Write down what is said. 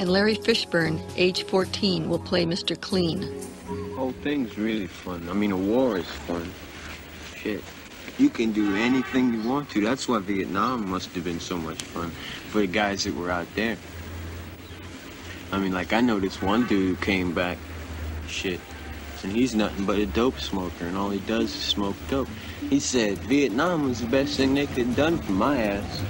and Larry Fishburne, age 14, will play Mr. Clean. Whole thing's really fun. I mean, a war is fun. Shit. You can do anything you want to. That's why Vietnam must have been so much fun for the guys that were out there. I mean, like, I know this one dude who came back, shit, and he's nothing but a dope smoker, and all he does is smoke dope. He said Vietnam was the best thing they could have done for my ass.